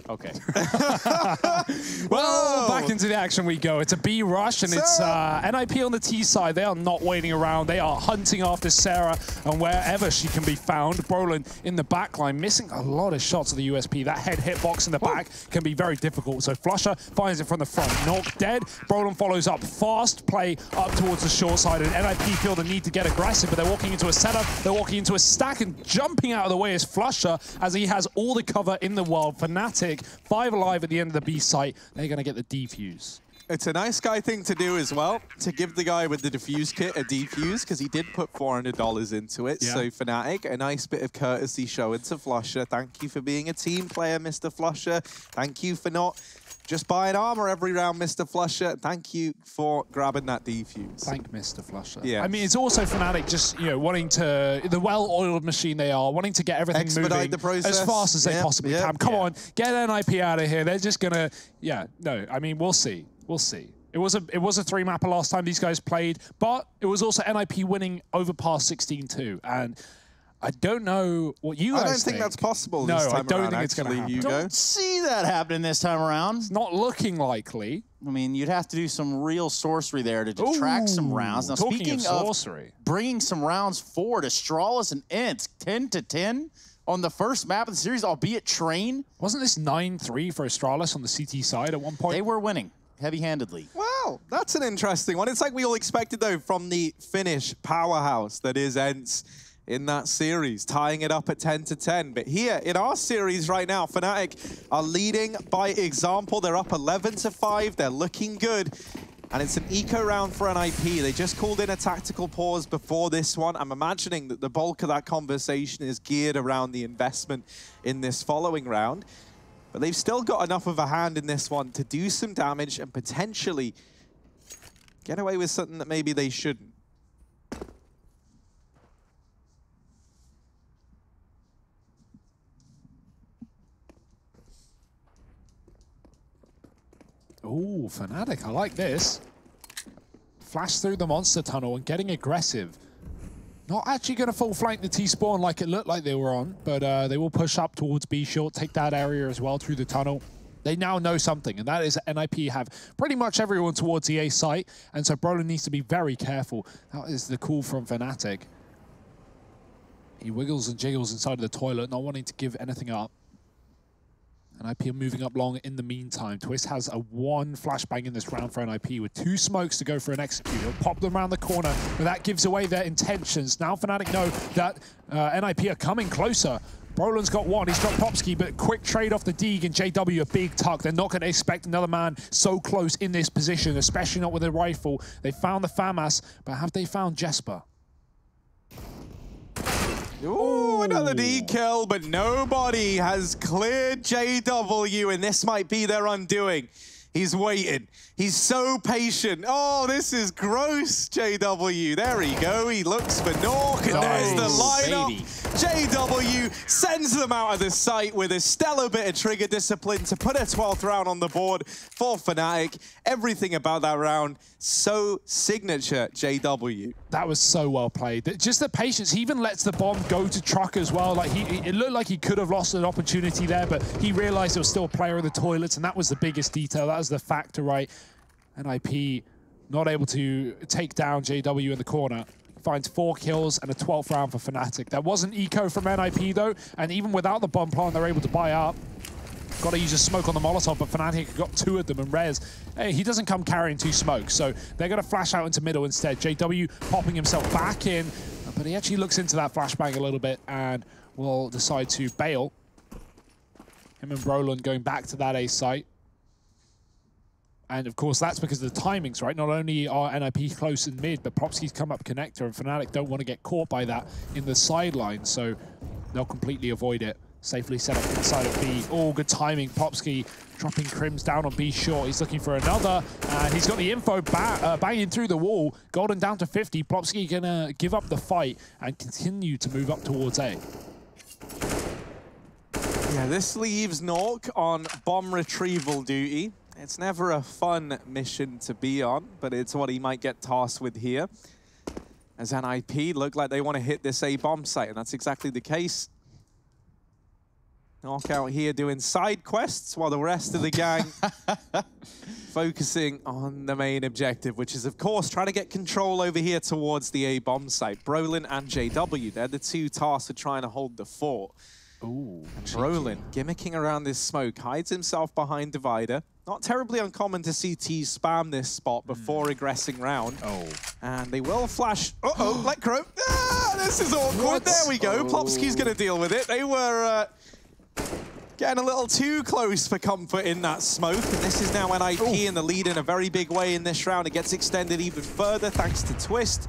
Okay. Well, Whoa! back into the action we go. It's a B rush, and it's uh, NIP on the T side. They are not waiting around. They are hunting after Sarah, and wherever she can be found, Brollan in the back line, missing a lot of shots of the USP. That head hitbox in the back can be very difficult. So flusha finds it from the front. nawwk dead. Brollan follows up. Fast play up towards the short side, and NIP feel the need to get aggressive, but they're walking into a setup. They're walking into a stack, and jumping out of the way is flusha, as he has all the cover in the world. Fnatic, five alive at the end of the B site. They're going to get the defuse. It's a nice guy thing to do as well, to give the guy with the defuse kit a defuse, because he did put $400 into it. Yeah. So Fnatic, a nice bit of courtesy showing to flusha. Thank you for being a team player, Mr. flusha. Thank you for not just buying armor every round, Mr. flusha. Thank you for grabbing that defuse. Thank Mr. flusha. Yeah. I mean, it's also Fnatic just, you know, wanting to, the well-oiled machine they are, wanting to get everything Expedite moving the process. as fast as they possibly yep. can. Come on, get NIP out of here. They're just going to, yeah, no, I mean, we'll see. We'll see. It was a it was a three mapper last time these guys played, but it was also NIP winning Overpass 16-2. And I don't know what you I guys don't think that's possible No, this I don't around, think it's gonna actually, happen. Hugo. Don't see that happening this time around. Not looking likely. I mean, you'd have to do some real sorcery there to detract some rounds. Now, speaking of of, sorcery. bringing some rounds forward, Astralis and ENCE, 10 to 10 on the first map of the series, albeit Train, Wasn't this 9-3 for Astralis on the CT side at one point? they were winning heavy-handedly. Wow, that's an interesting one. It's like we all expected, though, from the Finnish powerhouse that is ENCE in that series, tying it up at 10 to 10. But here in our series right now, Fnatic are leading by example. They're up 11 to 5. They're looking good. And it's an eco round for NIP. They just called in a tactical pause before this one. I'm imagining that the bulk of that conversation is geared around the investment in this following round. But they've still got enough of a hand in this one to do some damage and potentially get away with something that maybe they shouldn't. Ooh, Fnatic, I like this. Flash through the monster tunnel and getting aggressive. Not actually going to full flank the T-spawn like it looked like they were on, but uh, they will push up towards B short, take that area as well through the tunnel. They now know something, and that is that NIP have pretty much everyone towards the A site, and so Brollan needs to be very careful. That is the call from Fnatic. He wiggles and jiggles inside of the toilet, not wanting to give anything up. And NIP are moving up long in the meantime. Twist has a one flashbang in this round for an NIP with two smokes to go for an execute. He'll pop them around the corner, but that gives away their intentions. Now Fnatic know that uh, NIP are coming closer. Brollan's got one, he's got Plopski, but quick trade off the Deag and JW, a big tuck. They're not going to expect another man so close in this position, especially not with a rifle. They found the FAMAS, but have they found Jesper? Ooh, another D kill, but nobody has cleared JW, and this might be their undoing. He's waiting. He's so patient. Oh, this is gross, JW. There he go. He looks for nawwk, and there's the Nice, lineup. baby. JW sends them out of the site with a stellar bit of trigger discipline to put a 12th round on the board for Fnatic. Everything about that round, so signature JW. That was so well played. Just the patience. He even lets the bomb go to Truck as well. Like he, it looked like he could have lost an opportunity there, but he realized there was still a player in the toilets, and that was the biggest detail. That was the factor, right? NIP not able to take down JW in the corner. Finds four kills and a 12th round for Fnatic. That wasn't eco from NIP though, and even without the bomb plant, they're able to buy up. Got to use a smoke on the Molotov, but Fnatic got two of them, and Rez, hey, he doesn't come carrying two smokes, so they're going to flash out into middle instead. JW popping himself back in, but he actually looks into that flashbang a little bit and will decide to bail. Him and Brollan going back to that A site. And of course, that's because of the timings, right? Not only are NIP close and mid, but Plopski's come up connector, and Fnatic don't want to get caught by that in the sideline, so they'll completely avoid it. Safely set up inside of B. Oh, good timing. Plopski dropping KRIMZ down on B short. He's looking for another, and he's got the info ba uh, banging through the wall. Golden down to 50. Plopski gonna give up the fight and continue to move up towards A. Yeah, this leaves nawwk on bomb retrieval duty. It's never a fun mission to be on, but it's what he might get tasked with here. As NIP look like they want to hit this A bomb site, and that's exactly the case. Knockout here doing side quests while the rest of the gang focusing on the main objective, which is, of course, trying to get control over here towards the A bomb site. Brollan and JW, they're the two tasked with trying to hold the fort. Ooh, Brollan gimmicking around this smoke, hides himself behind Divider. Not terribly uncommon to see T spam this spot before regressing round. Oh. And they will flash. Uh-oh, Lekr0. Ah, this is awkward. There we go. Plopski's going to deal with it. They were uh, getting a little too close for comfort in that smoke. And this is now NIP in the lead in a very big way in this round. It gets extended even further thanks to Twist.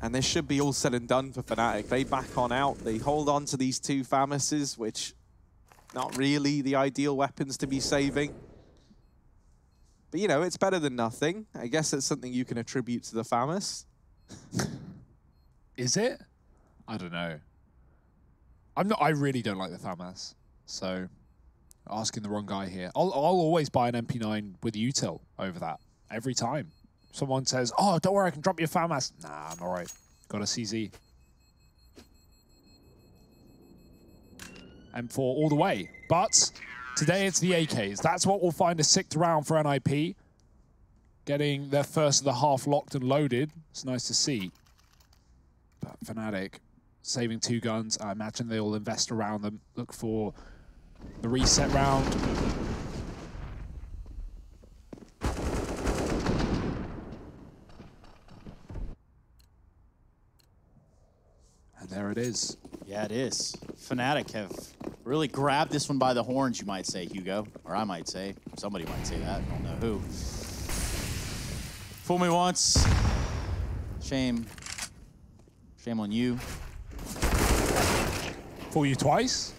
And this should be all said and done for Fnatic. They back on out. They hold on to these two FAMASes, which not really the ideal weapons to be saving. But, you know, it's better than nothing. I guess it's something you can attribute to the FAMAS. Is it? I don't know. I'm not. I really don't like the FAMAS, so asking the wrong guy here. I'll, I'll always buy an MP9 with util over that every time. Someone says, "Oh, don't worry, I can drop your FAMAS." Nah, I'm all right. Got a CZ. M4 all the way. But today it's the AKs. That's what we'll find a sixth round for NIP. Getting their first of the half locked and loaded. It's nice to see. But Fnatic saving two guns. I imagine they'll invest around them, look for the reset round. And there it is. Yeah, it is. Fnatic have really grabbed this one by the horns, you might say, Hugo. Or I might say. Somebody might say that. I don't know who. Fool me once. Shame. Shame on you. Fool you twice?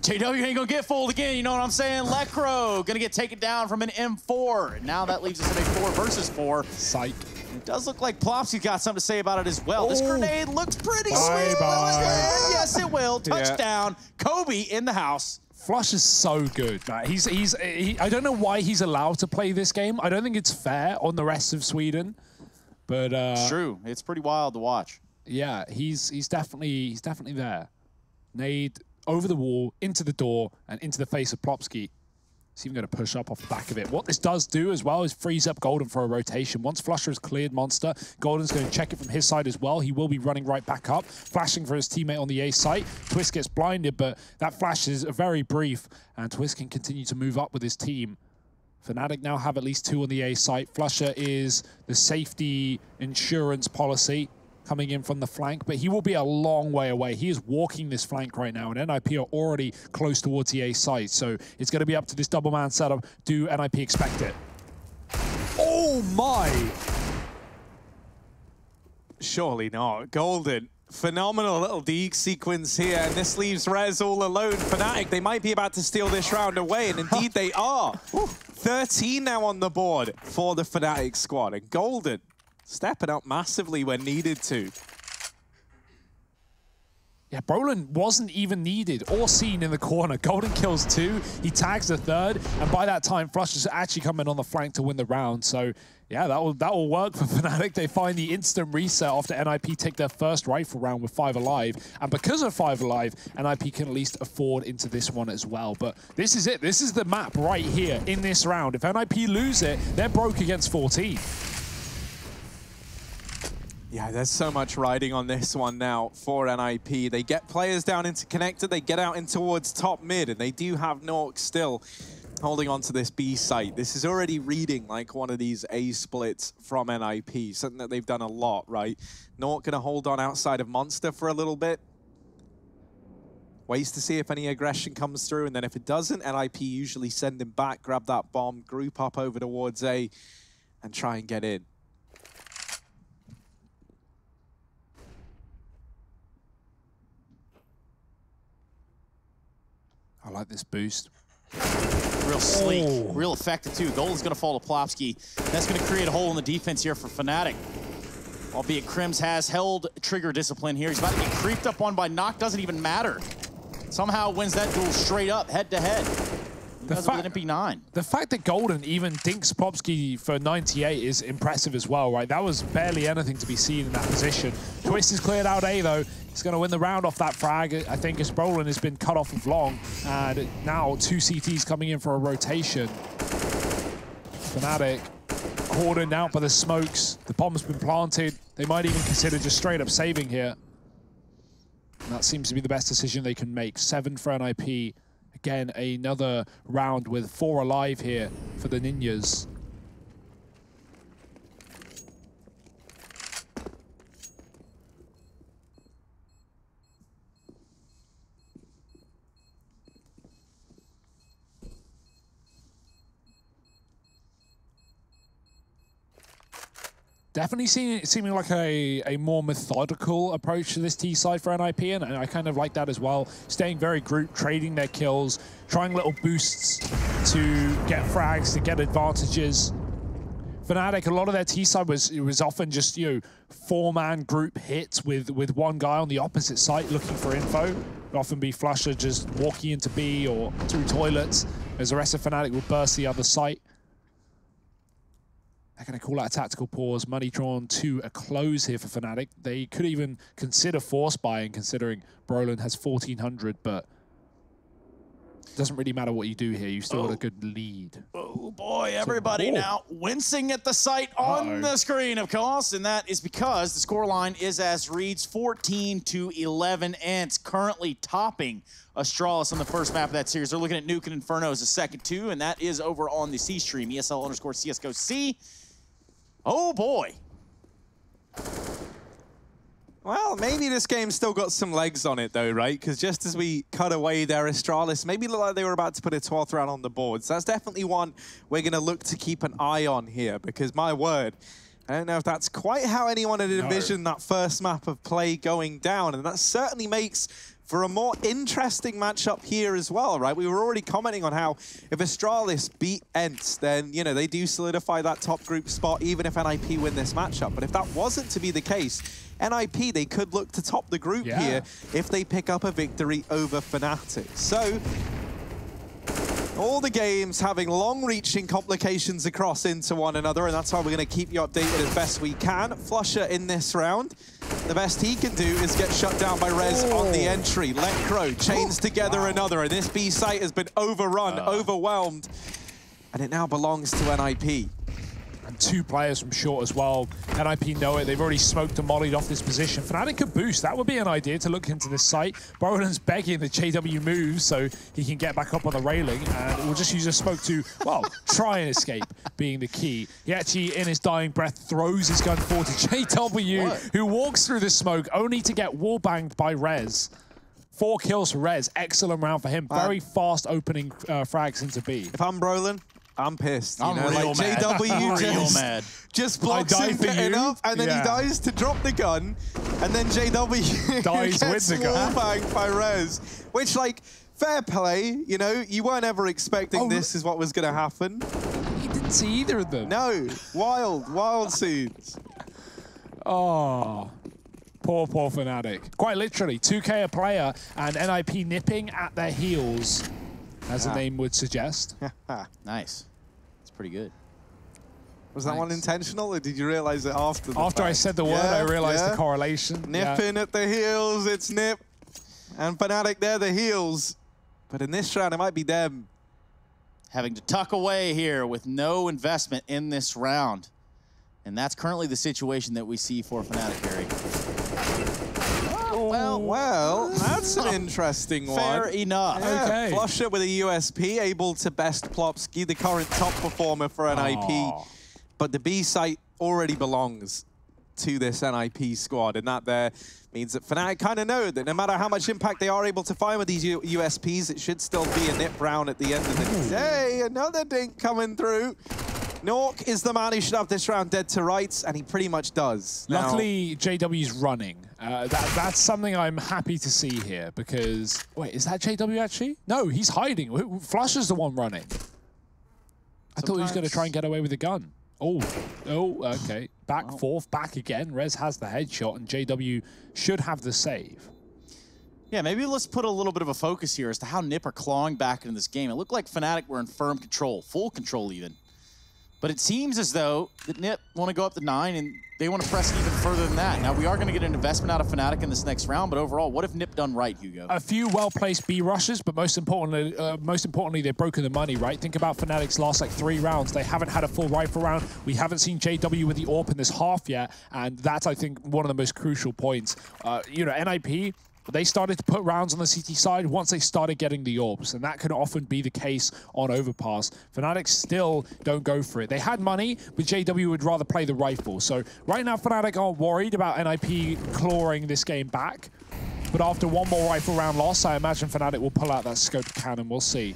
JW ain't gonna get fooled again, you know what I'm saying? Lekr0 gonna get taken down from an M4. And now that leaves us in a four versus four. Psych. It does look like Plopski's got something to say about it as well. This Oh. grenade looks pretty Bye sweet. bye. Yes, it will. Touchdown. Kobe in the house. Flush is so good. He's he's he, I don't know why he's allowed to play this game. I don't think it's fair on the rest of Sweden, but uh, It's true. It's pretty wild to watch. yeah, he's he's definitely he's definitely there. Nade over the wall, into the door, and into the face of Plopski. He's even going to push up off the back of it. What this does do as well is freeze up Golden for a rotation. Once flusha has cleared Monster, Golden's going to check it from his side as well. He will be running right back up, flashing for his teammate on the A site. Twist gets blinded, but that flash is very brief, and Twist can continue to move up with his team. Fnatic now have at least two on the A site. flusha is the safety insurance policy coming in from the flank, but he will be a long way away. He is walking this flank right now, and NIP are already close towards the A site, so it's going to be up to this double man setup. Do NIP expect it? Oh my! Surely not. Golden. Phenomenal little deke sequence here, and this leaves Rez all alone. Fnatic, they might be about to steal this round away, and indeed they are. 13 now on the board for the Fnatic squad, and Golden stepping up massively when needed to. Yeah, Brollan wasn't even needed or seen in the corner. Golden kills two, he tags the third, and by that time, Flush is actually coming on the flank to win the round. So, yeah, that will that will work for Fnatic. They find the instant reset after NIP take their first rifle round with five alive, and because of five alive, NIP can at least afford into this one as well. But this is it. This is the map right here in this round. If NIP lose it, they're broke against 14. Yeah, there's so much riding on this one now for NIP. They get players down into connector, they get out in towards top mid, and they do have nawwk still holding on to this B site. This is already reading like one of these A splits from NIP, something that they've done a lot, right? nawwk gonna hold on outside of Monster for a little bit. Waits to see if any aggression comes through, and then if it doesn't, NIP usually send him back, grab that bomb, group up over towards A, and try and get in. I like this boost. Real sleek, Oh. real effective too. Gold is going to fall to Plopski. That's going to create a hole in the defense here for Fnatic. Albeit KRIMZ has held trigger discipline here. He's about to get creeped up on by nawwk. Doesn't even matter. Somehow wins that duel straight up, head to head. The fact- an MP9. The fact that Golden even dinks Plopski for 98 is impressive as well, right? That was barely anything to be seen in that position. Twist is cleared out A, though. He's going to win the round off that frag. I think as Brollan has been cut off of long, and now two CTs coming in for a rotation. Fnatic cordoned out by the smokes. The bomb's been planted. They might even consider just straight up saving here. And that seems to be the best decision they can make. Seven for NIP. Again, another round with four alive here for the Ninjas. Definitely seeming, seeming like a, a more methodical approach to this T side for NIP, and I kind of like that as well. Staying very group, trading their kills, trying little boosts to get frags, to get advantages. Fnatic, a lot of their T side was it was often just you know four man group hits with with one guy on the opposite site looking for info. It'd often be flusha just walking into B or through toilets, as the rest of Fnatic will burst the other site. They're going to call out a tactical pause. Money drawn to a close here for Fnatic. They could even consider force buying, considering Brollan has 1400, but it doesn't really matter what you do here. You still got a oh. good lead. Oh boy, everybody whoa. now wincing at the sight on Uh-oh. the screen, of course, and that is because the scoreline is as reads 14 to 11, and it's currently topping Astralis on the first map of that series. They're looking at Nuke and Inferno as a second two, and that is over on the C stream, ESL underscore CSGO C. Oh boy. Well, maybe this game's still got some legs on it, though, right? Because just as we cut away their Astralis maybe looked like they were about to put a 12th round on the board. So that's definitely one we're going to look to keep an eye on here, because my word, I don't know if that's quite how anyone had envisioned that first map of play going down, and that certainly makes for a more interesting matchup here as well, right? We were already commenting on how if Astralis beat ENCE, then, you know, they do solidify that top group spot even if NIP win this matchup. But if that wasn't to be the case, NIP, they could look to top the group Yeah. here if they pick up a victory over Fnatic. So, all the games having long-reaching complications across into one another, and that's why we're going to keep you updated as best we can. flusha in this round, the best he can do is get shut down by Rez on the oh. entry. Let Crow chains together another, and this B site has been overrun, uh. overwhelmed, and it now belongs to NIP. Two players from short as well. NIP know it. They've already smoked and mollied off this position. Fnatic could boost. That would be an idea to look into this site. Brollan's begging the JW moves so he can get back up on the railing. And we'll just use a smoke to, well, try and escape being the key. He actually, in his dying breath, throws his gun forward to JW, What? who walks through the smoke only to get wall banged by Rez. Four kills for Rez. Excellent round for him. Very fast opening uh, frags into B. If I'm Brollan, I'm pissed. You I'm know, real like mad. JW just, mad. just blocks him enough, and then Yeah. he dies to drop the gun, and then JW Dies gets with the gun. by Rez, which like fair play. You know, you weren't ever expecting Oh, this is what was going to happen. He didn't see either of them. No, wild, wild scenes. Oh, poor, poor Fnatic. Quite literally, 2k a player and NIP nipping at their heels, as the name would suggest. Nice. It's pretty good. Was that one intentional, or did you realize it after? The After I said the word, Yeah, I realized yeah. the correlation. Yeah. Nipping at the heels, it's Nip. And Fnatic, they're the heels. But in this round, it might be them. Having to tuck away here with no investment in this round. And that's currently the situation that we see for Fnatic, Harry. Well, well, that's an interesting one. Fair enough. Yeah, Okay. flusha with a USP, able to best Plopski, the current top performer for NIP. Aw. But the B site already belongs to this NIP squad, and that there means that Fnatic kind of know that no matter how much impact they are able to find with these U USPs, it should still be a nip round at the end of the day. Another dink coming through. nawwk is the man who should have this round dead to rights, and he pretty much does. Now- Luckily, JW's running. Uh, that, that's something I'm happy to see here because wait, is that JW actually? No, he's hiding. Who- is the one running. I thought he was going to try and get away with the gun. Oh, oh, okay. Back Well. forth, back again. Rez has the headshot, and JW should have the save. Yeah, maybe let's put a little bit of a focus here as to how Nip are clawing back into this game. It looked like Fnatic were in firm control, full control even. But it seems as though that Nip want to go up to nine and they want to press even further than that. Now, we are going to get an investment out of Fnatic in this next round, but overall, what if Nip done right, Hugo? a few well-placed B rushes, but most importantly, uh, most importantly, they've broken the money. Right? Think about Fnatic's last like three rounds. They haven't had a full rifle round. We haven't seen JW with the AWP in this half yet, and that's I think one of the most crucial points. Uh, you know, NIP. They started to put rounds on the CT side once they started getting the orbs, and that can often be the case on Overpass. Fnatic still don't go for it. They had money, but JW would rather play the rifle. So right now, Fnatic aren't worried about NIP clawing this game back. But after one more rifle round loss, I imagine Fnatic will pull out that scoped cannon. We'll see.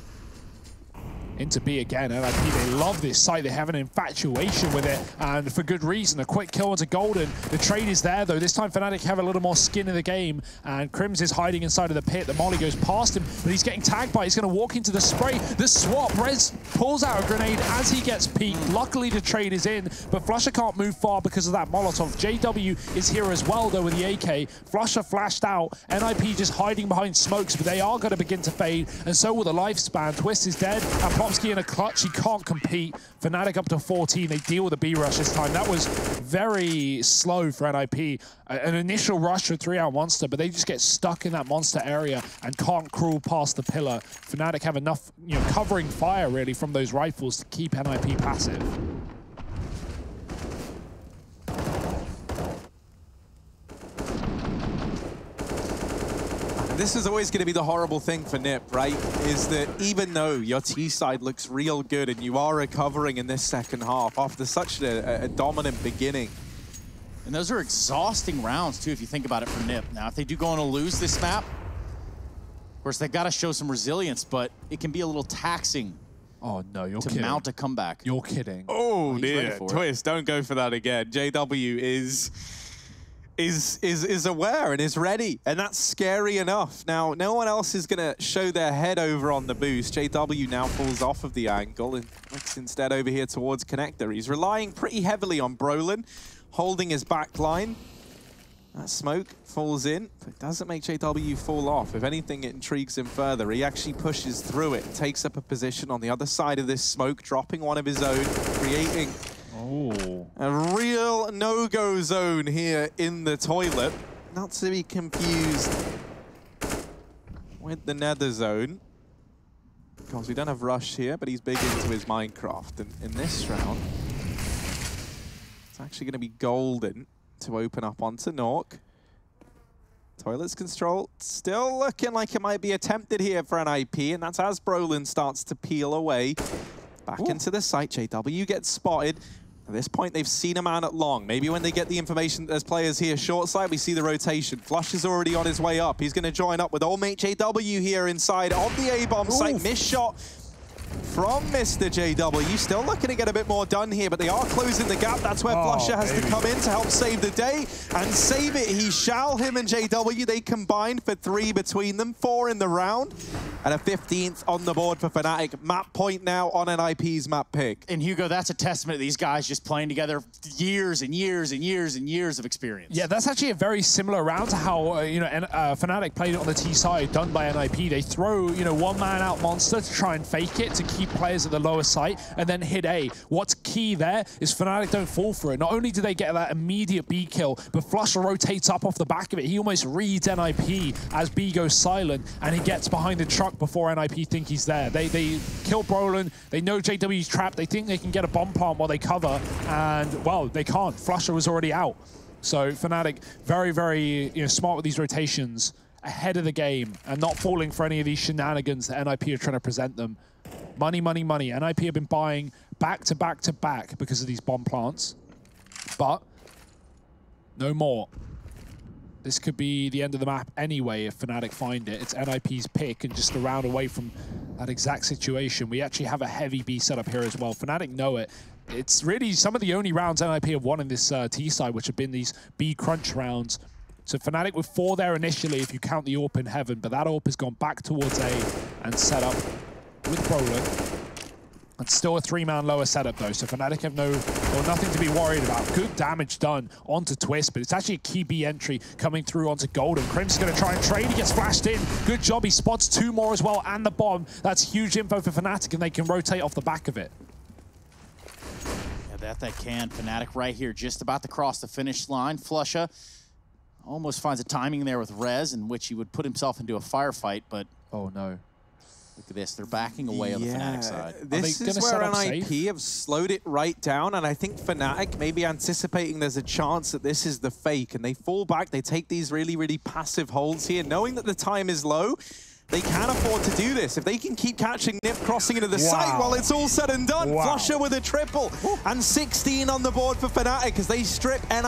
Into B again, NIP, they love this site. They have an infatuation with it, and for good reason. A quick kill into Golden. The trade is there, though. This time, Fnatic have a little more skin in the game, and KRIMZ is hiding inside of the pit. The Molly goes past him, but he's getting tagged by. He's going to walk into the spray. The swap. Rez pulls out a grenade as he gets peeked. Luckily, the trade is in, but flusha can't move far because of that Molotov. JW is here as well, though, with the AK. flusha flashed out. NIP just hiding behind smokes, but they are going to begin to fade, and so will the lifespan. Twist is dead, and In a clutch. He can't compete. Fnatic up to 14. They deal with the B rush this time. That was very slow for NIP. An initial rush for three out monster, but they just get stuck in that monster area and can't crawl past the pillar. Fnatic have enough, you know, covering fire really from those rifles to keep NIP passive. This is always going to be the horrible thing for Nip, right? Is that even though your T side looks real good and you are recovering in this second half after such a, a dominant beginning, And those are exhausting rounds, too, if you think about it for Nip. Now, if they do go on to lose this map, of course, they've got to show some resilience, but it can be a little taxing Oh no, you're to kidding. mount a comeback. You're kidding. Oh He's ready dear, for it. twist! Don't go for that again. JW is is is is aware and is ready, and that's scary enough. Now, no one else is gonna show their head over on the boost. JW now falls off of the angle and looks instead over here towards Connector. He's relying pretty heavily on Brollan, holding his back line. That smoke falls in, but doesn't make JW fall off. If anything, it intrigues him further. He actually pushes through it, takes up a position on the other side of this smoke, dropping one of his own, creating Oh. a real no-go zone here in the toilet. Not to be confused with the nether zone. Because we don't have Rush here, but he's big into his Minecraft. And in this round, it's actually going to be Golden to open up onto nawwk. Toilets control still looking like it might be attempted here for an IP, and that's as Brollan starts to peel away. Back into the site, JW gets spotted. At this point, they've seen a man at long. Maybe when they get the information that there's players here short side, we see the rotation. Flush is already on his way up. He's going to join up with old mate JW here inside of the A-bomb site. Miss shot from Mr. JW. Still looking to get a bit more done here, but they are closing the gap. That's where Oh, flusha has to come in to help save the day. And save it, he shall. Him and JW, they combined for three between them. Four in the round. And a 15th on the board for Fnatic. Map point now on an IP's map pick. And Hugo, that's a testament to these guys just playing together years and years and years and years of experience. Yeah, that's actually a very similar round to how uh, you know N- uh, Fnatic played it on the T side, done by NIP. They throw you know one man out monster to try and fake it, to keep players at the lower site and then hit A. What's key there is Fnatic don't fall for it. Not only do they get that immediate B kill, but flusha rotates up off the back of it. He almost reads NIP as B goes silent, and he gets behind the truck before NIP think he's there. They they kill Brolin. They know JW's trapped. They think they can get a bomb plant while they cover, and well, they can't. flusha was already out. So Fnatic very very you know smart with these rotations ahead of the game and not falling for any of these shenanigans that NIP are trying to present them. Money, money, money. NIP have been buying back to back to back because of these bomb plants. But no more. This could be the end of the map anyway if Fnatic find it. It's NIP's pick and just a round away from that exact situation. We actually have a heavy B setup here as well. Fnatic know it. It's really some of the only rounds NIP have won in this uh, T side, which have been these B crunch rounds. So Fnatic with four there initially if you count the AWP in heaven, but that AWP has gone back towards A and set up with Brollan. It's still a three-man lower setup though, so Fnatic have no or nothing to be worried about. Good damage done onto Twist, but it's actually a key B entry coming through onto Golden. KRIMZ's going to try and trade, he gets flashed in. Good job, he spots two more as well, and the bomb. That's huge info for Fnatic, and they can rotate off the back of it. Yeah, that they can. Fnatic right here, just about to cross the finish line. Flusha almost finds a timing there with Rez, in which he would put himself into a firefight, but Oh no. Look at this. They're backing away on the Fnatic side. This they is where NIP safe? have slowed it right down, and I think Fnatic maybe anticipating there's a chance that this is the fake, and they fall back. They take these really, really passive holds here, knowing that the time is low. They can afford to do this. If they can keep catching Nip crossing into the site while it's all said and done. Wow. flusha with a triple, and 16 on the board for Fnatic as they strip NIP